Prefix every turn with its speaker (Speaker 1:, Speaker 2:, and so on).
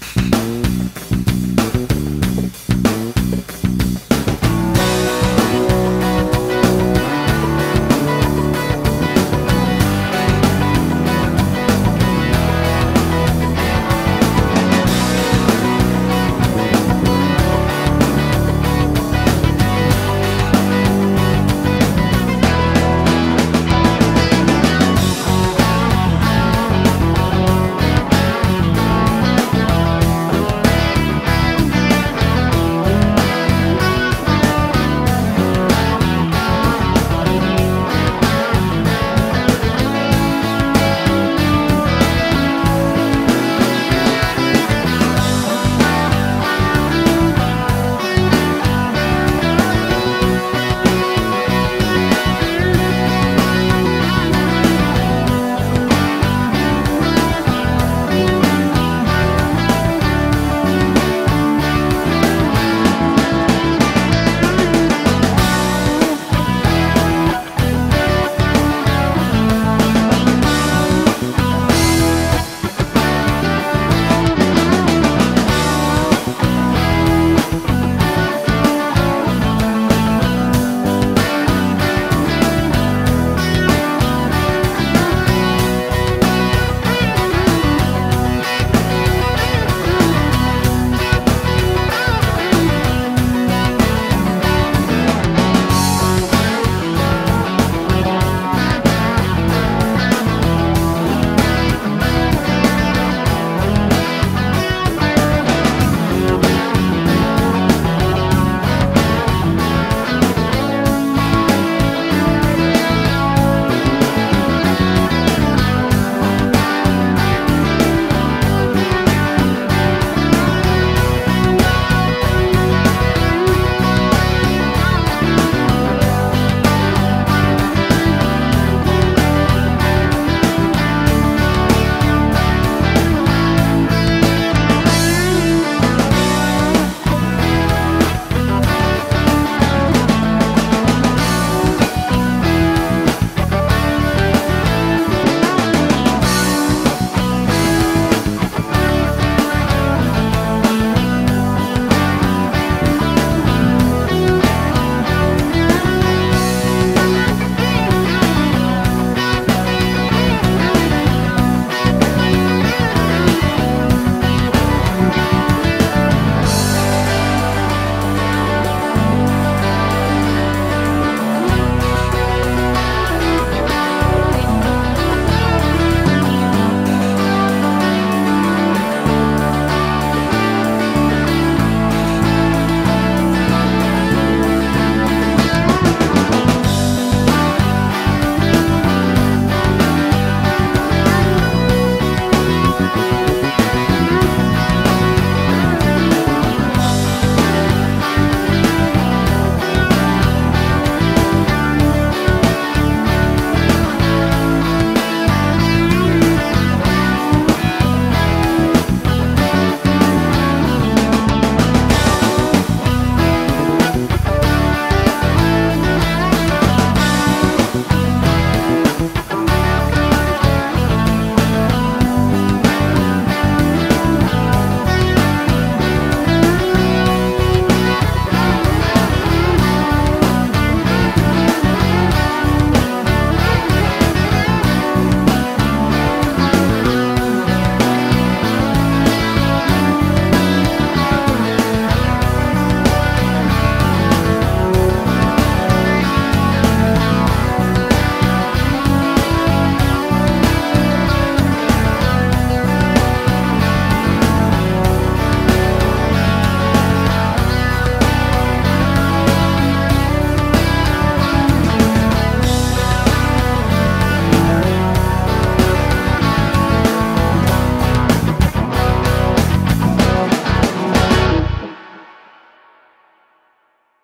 Speaker 1: Bye.